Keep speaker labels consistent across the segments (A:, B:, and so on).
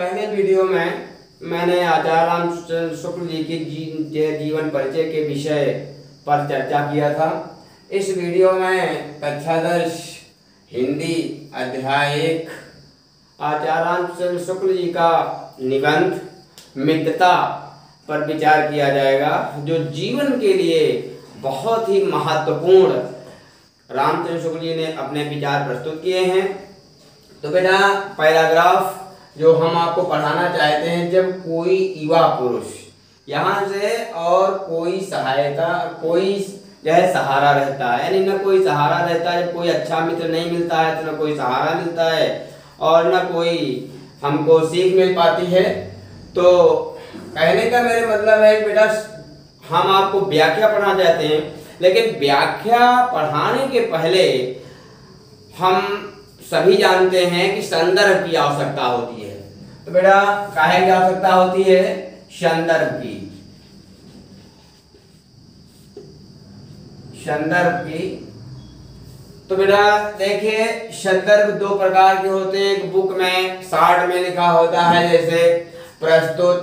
A: पहले वीडियो में मैंने आचार्य रामचंद्र शुक्ल जी की जी, जीवन परिचय के विषय पर चर्चा किया था। इस वीडियो में कक्षा दर्श हिंदी अध्याय एक आचार्य रामचंद्र शुक्ल जी का निबंध मित्रता पर विचार किया जाएगा जो जीवन के लिए बहुत ही महत्वपूर्ण। रामचंद्र शुक्ल जी ने अपने विचार प्रस्तुत किए हैं। तो बेटा पैराग्राफ जो हम आपको पढ़ाना चाहते हैं जब कोई युवा पुरुष यहाँ से और कोई सहायता, कोई जो है सहारा रहता है, यानी न कोई सहारा रहता है कोई अच्छा मित्र नहीं मिलता है तो न कोई सहारा मिलता है और न कोई हमको सीख मिल पाती है। तो कहने का मेरे मतलब है बेटा, हम आपको व्याख्या पढ़ना चाहते हैं, लेकिन व्याख्या पढ़ाने के पहले हम सभी जानते हैं कि संदर्भ की आवश्यकता होती है। तो बेटा, काहे की आवश्यकता होती है? संदर्भ की। संदर्भ की। तो बेटा, देखिए, संदर्भ दो प्रकार के होते हैं। एक बुक में शार्ट में लिखा होता है, जैसे प्रस्तुत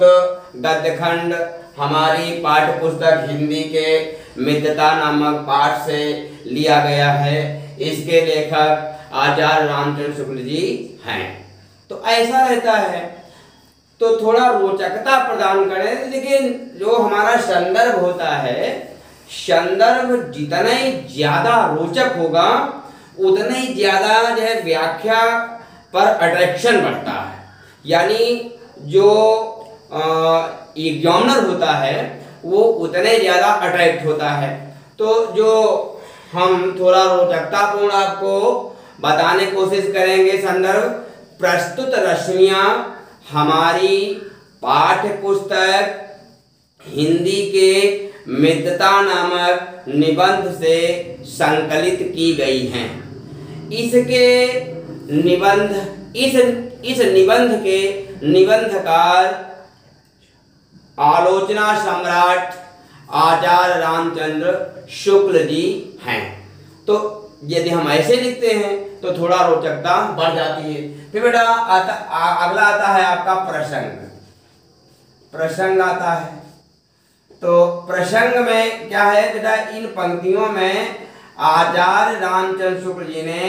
A: गद्यखंड, हमारी पाठ्य पुस्तक हिंदी के मित्रता नामक पाठ से लिया गया है। इसके लेखक आचार्य रामचंद्र शुक्ल जी हैं। तो ऐसा रहता है। तो थोड़ा रोचकता प्रदान करें। लेकिन जो हमारा संदर्भ होता है, संदर्भ जितना ही ज़्यादा रोचक होगा, उतना ही ज़्यादा जो है व्याख्या पर अट्रैक्शन बढ़ता है। यानी जो एग्जामिनर होता है, वो उतने ज़्यादा अट्रैक्ट होता है। तो जो हम थोड़ा रोचकतापूर्ण आपको बताने की कोशिश करेंगे संदर्भ, प्रस्तुत रश्मियाँ हमारी पाठ्य पुस्तक हिंदी के मित्रता नामक निबंध से संकलित की गई हैं। इसके निबंध, इस इस निबंध के निबंधकार आलोचना सम्राट आचार्य रामचंद्र शुक्ल जी हैं। तो यदि हम ऐसे लिखते हैं तो थोड़ा रोचकता बढ़ जाती है। फिर बेटा आता अगला आता है आपका प्रसंग। प्रसंग आता है। तो प्रसंग में क्या है बेटा? इन पंक्तियों में आचार्य रामचंद्र शुक्ल जी ने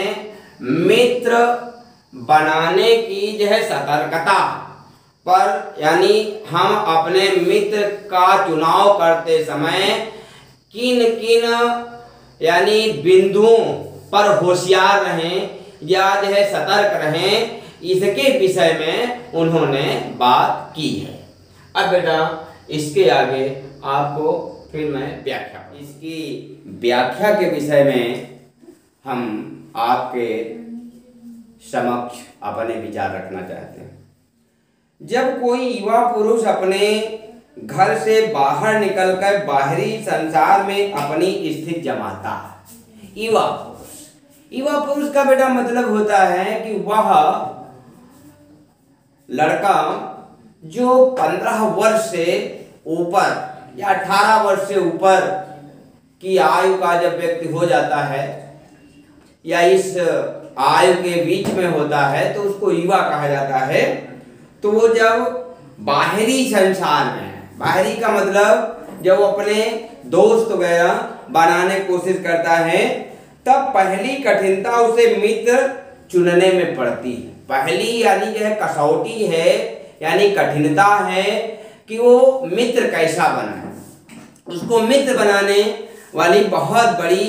A: मित्र बनाने की जो है सतर्कता पर, यानी हम अपने मित्र का चुनाव करते समय किन किन यानी बिंदुओं पर होशियार रहें या जो है, सतर्क रहें। इसके विषय में उन्होंने बात की है। अब बेटा, इसके आगे आपको फिर मैं व्याख्या इसकी व्याख्या के विषय में हम आपके समक्ष अपने विचार रखना चाहते हैं। जब कोई युवा पुरुष अपने घर से बाहर निकलकर बाहरी संसार में अपनी स्थिति जमाता है, युवा युवा पुरुष का बेटा मतलब होता है कि वह लड़का जो पंद्रह वर्ष से ऊपर या अठारह वर्ष से ऊपर की आयु का जब व्यक्ति हो जाता है या इस आयु के बीच में होता है तो उसको युवा कहा जाता है। तो वो जब बाहरी संसार में बाहरी का मतलब जब वो अपने दोस्त वगैरह बनाने की कोशिश करता है तब पहली कठिनता उसे मित्र चुनने में पड़ती है। पहली यानी जो है कसौटी है, यानी कठिनता है कि वो मित्र कैसा बनाए। उसको मित्र बनाने वाली बहुत बड़ी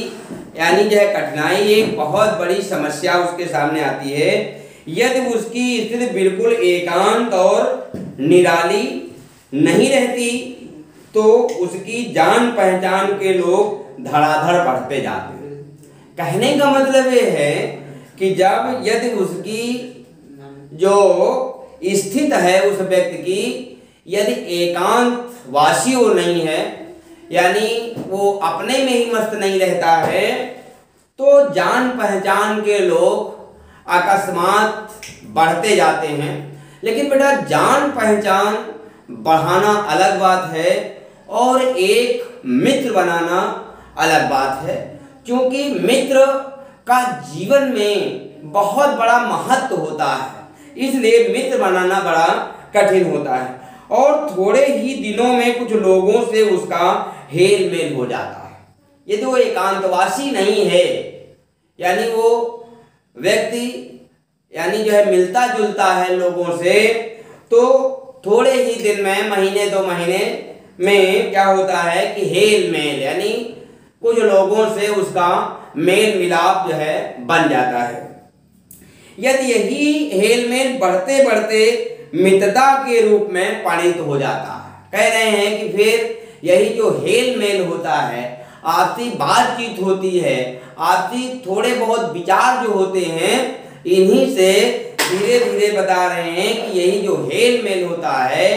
A: यानी जो है कठिनाई, एक बहुत बड़ी समस्या उसके सामने आती है। यदि उसकी स्थिति बिल्कुल एकांत और निराली नहीं रहती तो उसकी जान पहचान के लोग धड़ाधड़ बढ़ते जाते कहने का मतलब ये है कि जब यदि उसकी जो स्थित है उस व्यक्ति की, यदि एकांत वासी वो नहीं है, यानी वो अपने में ही मस्त नहीं रहता है तो जान पहचान के लोग अकस्मात बढ़ते जाते हैं। लेकिन बेटा, जान पहचान बढ़ाना अलग बात है और एक मित्र बनाना अलग बात है। क्योंकि मित्र का जीवन में बहुत बड़ा महत्व होता है। इसलिए मित्र बनाना बड़ा कठिन होता है और थोड़े ही दिनों में कुछ लोगों से उसका हेल मेल हो जाता है। यदि वो एकांतवासी नहीं है। यानी वो व्यक्ति, यानी जो है मिलता जुलता है लोगों से तो थोड़े ही दिन में, महीने दो महीने में क्या होता है कि हेल मेल यानी कुछ लोगों से उसका मेल मिलाप जो है बन जाता है। यदि यही हेलमेल बढ़ते बढ़ते मित्रता के रूप में परिणित हो जाता है, कह रहे हैं कि फिर यही जो हेल मेल होता है, आपसी बातचीत होती है, आपसी थोड़े बहुत विचार जो होते हैं, इन्हीं से धीरे धीरे बता रहे हैं कि यही जो हेल मेल होता है,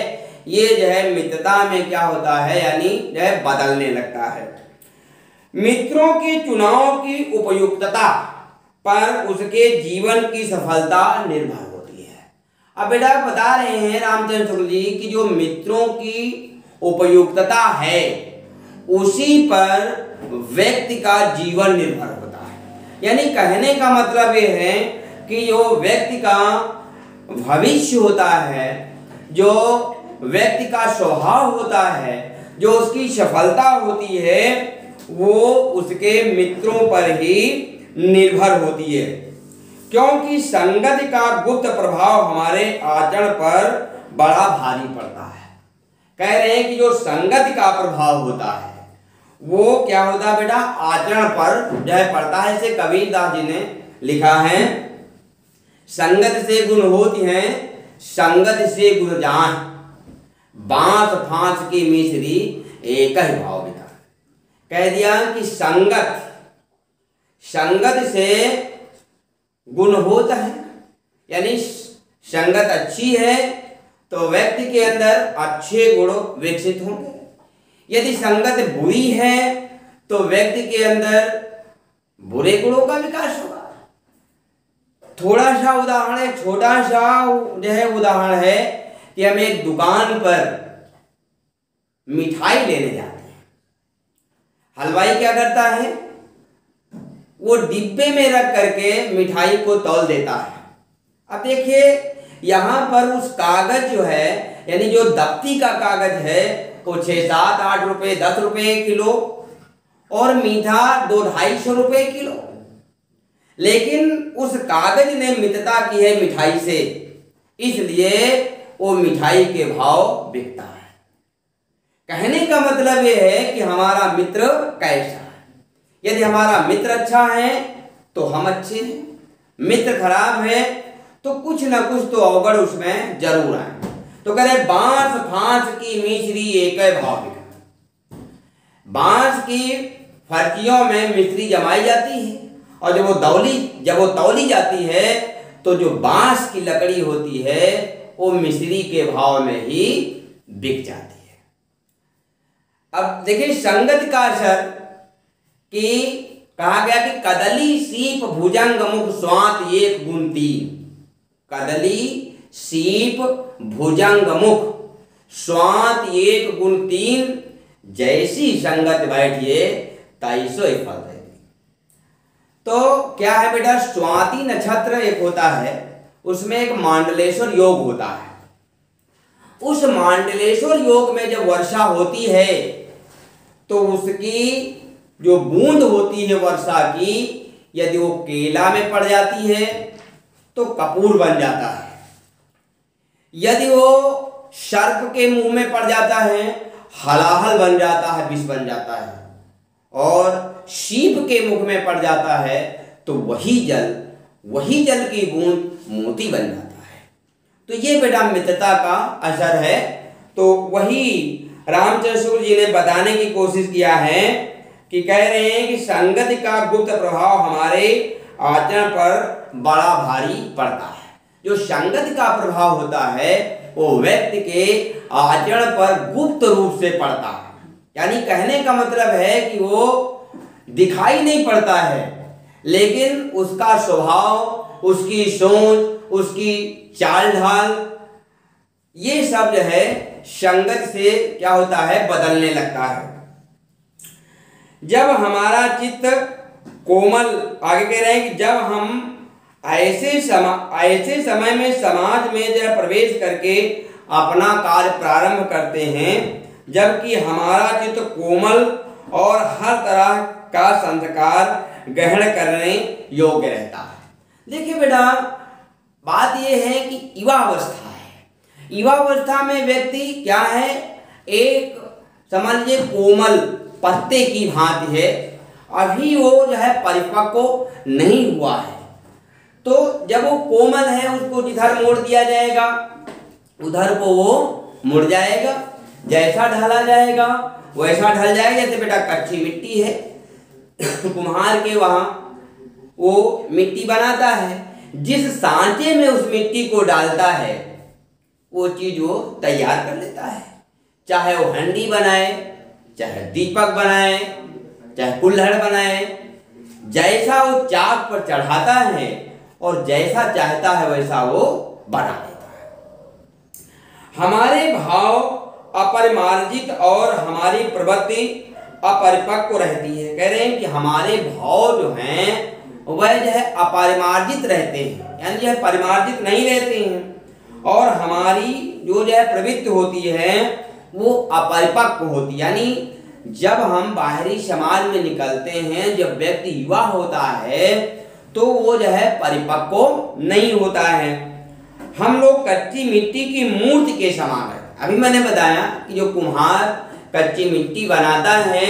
A: ये जो है मित्रता में क्या होता है, यानी जो है बदलने लगता है। मित्रों के चुनाव की उपयुक्तता पर उसके जीवन की सफलता निर्भर होती है। अब बेटा बता रहे हैं रामचंद्र शुक्ल जी की जो मित्रों की उपयुक्तता है, उसी पर व्यक्ति का जीवन निर्भर होता है। यानी कहने का मतलब ये है कि जो व्यक्ति का भविष्य होता है, जो व्यक्ति का स्वभाव होता है, जो उसकी सफलता होती है वो उसके मित्रों पर ही निर्भर होती है। क्योंकि संगत का गुप्त प्रभाव हमारे आचरण पर बड़ा भारी पड़ता है। कह रहे हैं कि जो संगत का प्रभाव होता है, वो क्या होता है बेटा? आचरण पर जो है पड़ता है, इसे कबीरदास जी ने लिखा है। संगत से गुण होती हैं, संगत से गुण जान। बाँस फांस की मिश्री एक ही भाव कह दिया कि संगत संगत से गुण होता है। यानी संगत अच्छी है तो व्यक्ति के अंदर अच्छे गुण विकसित होंगे। यदि संगत बुरी है तो व्यक्ति के अंदर बुरे गुणों का विकास होगा। थोड़ा सा उदाहरण है, छोटा सा जो है उदाहरण है कि हम एक दुकान पर मिठाई लेने जाते हलवाई क्या करता है? वो डिब्बे में रख करके मिठाई को तौल देता है। अब देखिए, यहाँ पर उस कागज़ जो है, यानी जो दफ्ती का कागज़ है, वो छह, सात, आठ रुपए, दस रुपए किलो और मीठा दो ढाई सौ रुपए किलो। लेकिन उस कागज़ ने मित्रता की है मिठाई से, इसलिए वो मिठाई के भाव बिकता है। कहने का मतलब यह है कि हमारा मित्र कैसा है। यदि हमारा मित्र अच्छा है तो हम अच्छे हैं। मित्र खराब है तो कुछ ना कुछ तो अवगढ़ उसमें ज़रूर आए। तो कह रहे बाँस फांस की मिश्री एक भाव बाँस की फर्कियों में मिश्री जमाई जाती है। और जब वो दौली, जब वो तौली जाती है तो जो बाँस की लकड़ी होती है, वो मिश्री के भाव में ही बिक जाती है। अब देखिए, संगत का असर कि कहा गया कि कदली सीप भुजंग मुख स्वात एक गुण तीन। कदली सीप भुजंग मुख स्वात एक गुण तीन, जैसी संगत बैठिए, तैसो ही फल तो क्या है बेटा, स्वाति नक्षत्र एक होता है, उसमें एक मांडलेश्वर योग होता है। उस मांडलेश्वर योग में जब वर्षा होती है तो उसकी जो बूंद होती है वर्षा की, यदि वो केला में पड़ जाती है तो कपूर बन जाता है। यदि वो सर्प के मुँह में पड़ जाता है, हलाहल बन जाता है, विष बन जाता है, और शीप के मुख में पड़ जाता है तो वही जल वही जल की बूंद मोती बन जाता है। तो ये बेटा मित्रता का असर है। तो वही रामचंद्र जी ने बताने की कोशिश किया है कि कह रहे हैं कि संगति का गुप्त प्रभाव हमारे आचरण पर बड़ा भारी पड़ता है। जो संगति का प्रभाव होता है, वो व्यक्ति के आचरण पर गुप्त रूप से पड़ता है। यानी कहने का मतलब है कि वो दिखाई नहीं पड़ता है, लेकिन उसका स्वभाव, उसकी सोच, उसकी चाल ढाल ये सब जो है संगत से क्या होता है? बदलने लगता है। जब हमारा चित्त कोमल, आगे कह रहे हैं कि जब हम ऐसे समा, ऐसे समय में समाज में जब प्रवेश करके अपना कार्य प्रारंभ करते हैं, जबकि हमारा चित्त कोमल और हर तरह का संस्कार ग्रहण करने योग्य रहता है। देखिए बेटा, बात यह है कि युवा अवस्था है। युवा अवस्था में व्यक्ति क्या है? एक समझ लीजिए कोमल पत्ते की भांति है। अभी वो जो है परिपक्व नहीं हुआ है। तो जब वो कोमल है, उसको जिधर मोड़ दिया जाएगा, उधर को वो मुड़ जाएगा। जैसा ढाला जाएगा, वैसा ढल जाएगा। जैसे बेटा कच्ची मिट्टी है, कुम्हार के वहाँ वो मिट्टी बनाता है। जिस सांचे में उस मिट्टी को डालता है वो चीज़ वो तैयार कर लेता है। चाहे वो हंडी बनाए, चाहे दीपक बनाए, चाहे कुल्हड़ बनाए, जैसा वो चाक पर चढ़ाता है और जैसा चाहता है वैसा वो बना देता है। हमारे भाव अपरिमार्जित और हमारी प्रवृत्ति अपरिपक्व रहती है। कह रहे हैं कि हमारे भाव जो हैं, वह जो है अपरिमार्जित रहते हैं। यानी जो है परिमार्जित नहीं रहते हैं। और हमारी जो जो है प्रवृत्ति होती है, वो अपरिपक्व होती यानी जब हम बाहरी समाज में निकलते हैं, जब व्यक्ति युवा होता है तो वो जो है परिपक्व नहीं होता है। हम लोग कच्ची मिट्टी की मूर्ति के समान है। अभी मैंने बताया कि जो कुम्हार कच्ची मिट्टी बनाता है,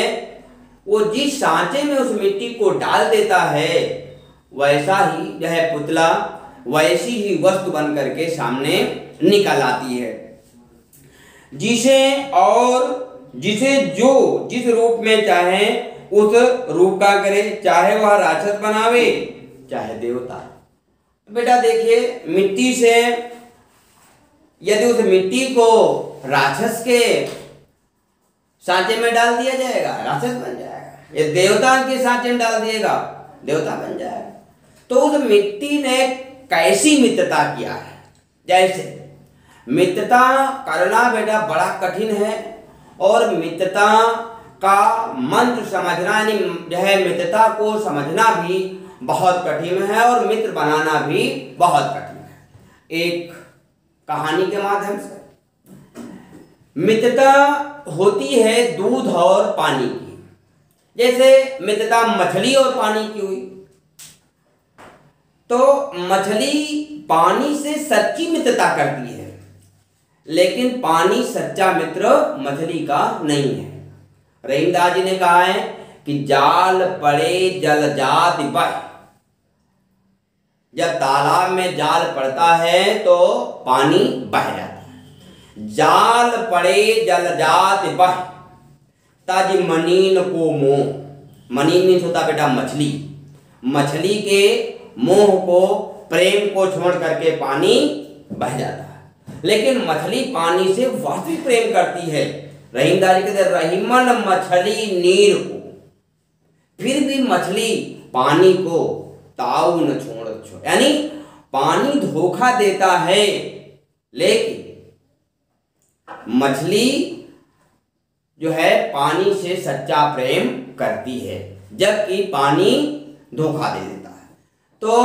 A: वो जिस सांचे में उस मिट्टी को डाल देता है, वैसा ही जो है पुतला वैसी ही वस्तु बन करके सामने निकल आती है। जिसे और जिसे जो जिस रूप में चाहे, उस रूप का करे, चाहे वह राक्षस बनावे, चाहे देवता। बेटा देखिए, मिट्टी से, यदि उस मिट्टी को राक्षस के सांचे में डाल दिया जाएगा, राक्षस बन जाएगा। ये देवता के सांचे में डाल दिएगा, देवता बन जाएगा। तो उस मिट्टी ने कैसी मित्रता किया है? जैसे, मित्रता करना बेटा बड़ा कठिन है और मित्रता का मंत्र समझना यानी जो है मित्रता को समझना भी बहुत कठिन है और मित्र बनाना भी बहुत कठिन है। एक कहानी के माध्यम से। मित्रता होती है दूध और पानी की। जैसे मित्रता मछली और पानी की हुई। तो मछली पानी से सच्ची मित्रता करती है, लेकिन पानी सच्चा मित्र मछली का नहीं है। रहीमदास जी ने कहा है कि जाल पड़े, जल जात जब तालाब में जाल पड़ता है तो पानी बह जाता है। जाल पड़े, जल जात बह। तज मनीन को मोह। मनीन मीन्स होता बेटा मछली। मछली के मोह को, प्रेम को छोड़ करके पानी बह जाता है। लेकिन मछली पानी से वास्तविक प्रेम करती है। रहीमदारी कहते रहीमन मछली नीर को। फिर भी मछली पानी को ताऊ न छोड़ छो यानी पानी धोखा देता है। लेकिन मछली जो है, पानी से सच्चा प्रेम करती है, जबकि पानी धोखा दे देता तो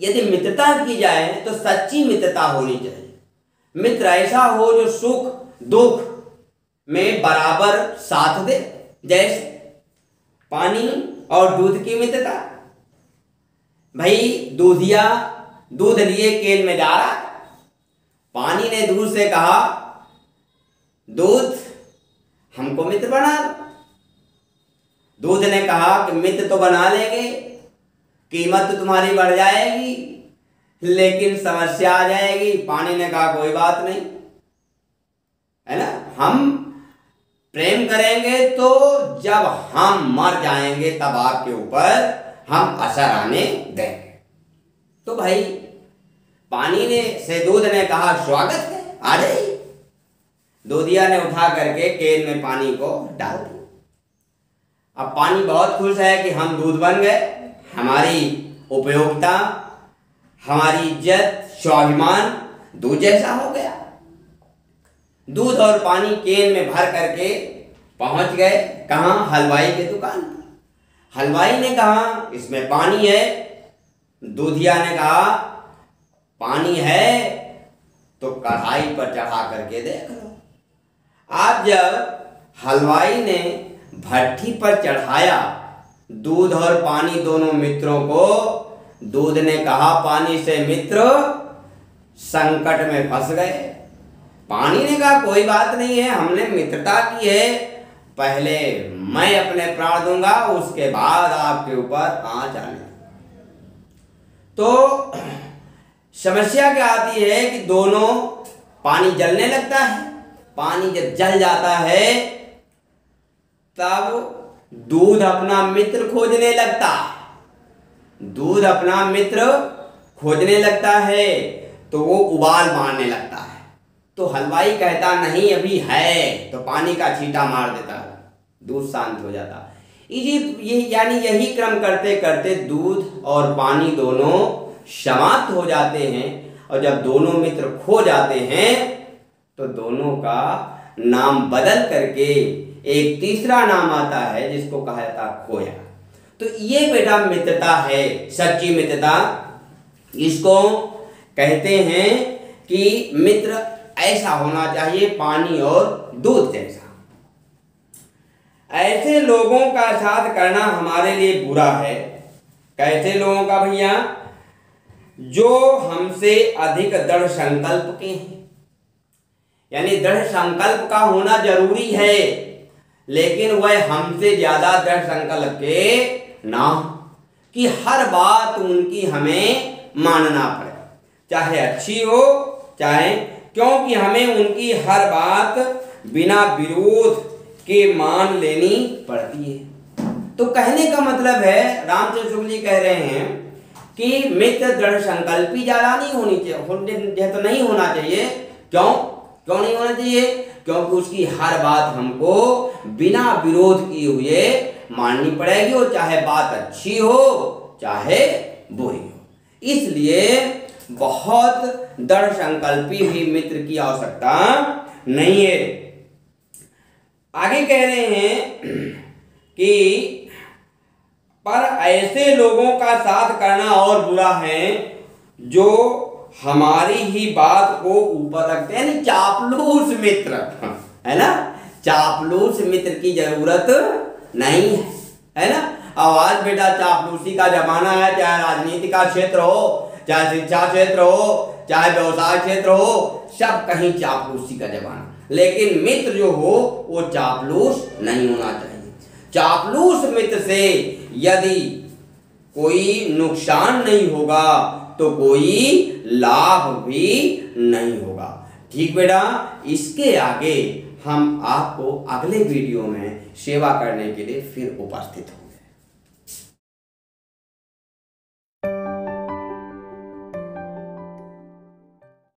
A: यदि मित्रता की जाए तो सच्ची मित्रता होनी चाहिए। मित्र ऐसा हो जो सुख, दुख में बराबर साथ दे, जैसे पानी और दूध की मित्रता। भाई, दूधिया दूध लिए केन में जा रहा पानी ने दूर से कहा, दूध, हमको मित्र बना दूध ने कहा कि, मित्र तो बना लेंगे कीमत तो तुम्हारी बढ़ जाएगी, लेकिन समस्या आ जाएगी। पानी ने कहा, कोई बात नहीं। है ना? हम प्रेम करेंगे तो जब हम मर जाएँगे, तब आपके ऊपर हम असर आने देंगे। तो भाई, पानी ने से दूध ने कहा, स्वागत है, आ जाइए। दूधिया ने उठा करके केन में पानी को डाल दिया। अब पानी बहुत खुश है कि हम दूध बन गए। हमारी उपयोगिता, हमारी इज़्ज़त, स्वाभिमान, दूध जैसा हो गया। दूध और पानी केन में भर करके पहुँच गए कहा? हलवाई की दुकान पर। हलवाई ने कहा, इसमें पानी है। दूधिया ने कहा, पानी है तो कढ़ाई पर चढ़ा करके देख लो। आज जब हलवाई ने भट्टी पर चढ़ाया दूध और पानी दोनों मित्रों को दूध ने कहा, पानी से मित्र संकट में फंस गए। पानी ने कहा, कोई बात नहीं है, हमने मित्रता की है। पहले मैं अपने प्राण दूँगा, उसके बाद आपके ऊपर आ जाने। तो समस्या क्या आती है कि दोनों पानी जलने लगता है। पानी जब जल जाता है, तब दूध अपना मित्र खोजने लगता। है दूध अपना मित्र खोजने लगता है तो वो उबाल मारने लगता है। तो हलवाई कहता, नहीं, अभी है। तो पानी का छीटा मार देता। है दूध शांत हो जाता। ये यानी यही क्रम करते करते दूध और पानी दोनों समाप्त हो जाते हैं। और जब दोनों मित्र खो जाते हैं तो दोनों का नाम बदल करके एक तीसरा नाम आता है, जिसको कहा जाता खोया। तो ये बेटा मित्रता है, सच्ची मित्रता। इसको कहते हैं कि मित्र ऐसा होना चाहिए, पानी और दूध जैसा। ऐसे लोगों का साथ करना हमारे लिए बुरा है। कैसे लोगों का भैया? जो हमसे अधिक दृढ़ संकल्प के हैं। यानी दृढ़ संकल्प का होना ज़रूरी है। लेकिन वह हमसे ज़्यादा दृढ़ संकल्प के ना कि हर बात उनकी हमें मानना पड़े। चाहे अच्छी हो, चाहे क्योंकि हमें उनकी हर बात बिना विरोध के मान लेनी पड़ती है। तो कहने का मतलब है, रामचंद्र शुक्ल जी कह रहे हैं कि मित्र दृढ़ संकल्पी ज़्यादा नहीं होनी चाहिए तो नहीं होना चाहिए। क्यों? क्यों नहीं होना चाहिए? क्योंकि उसकी हर बात हमको बिना विरोध किए हुए माननी पड़ेगी और चाहे बात अच्छी हो, चाहे बुरी हो। इसलिए बहुत दृढ़ संकल्पी भी मित्र की आवश्यकता नहीं है। आगे कह रहे हैं कि, पर ऐसे लोगों का साथ करना और बुरा है जो हमारी ही बात को ऊपर रखते हैं यानी चापलूस मित्र। है ना? चापलूस मित्र की ज़रूरत नहीं है है ना? आवाज़ बेटा चापलूसी का जमाना है चाहे राजनीति का क्षेत्र हो चाहे शिक्षा क्षेत्र हो चाहे व्यवसाय क्षेत्र हो सब कहीं चापलूसी का जमाना। लेकिन मित्र जो हो वो चापलूस नहीं होना चाहिए। चापलूस मित्र से यदि कोई नुकसान नहीं होगा तो कोई लाभ भी नहीं होगा। ठीक बेटा? इसके आगे हम आपको अगले वीडियो में सेवा करने के लिए फिर उपस्थित हो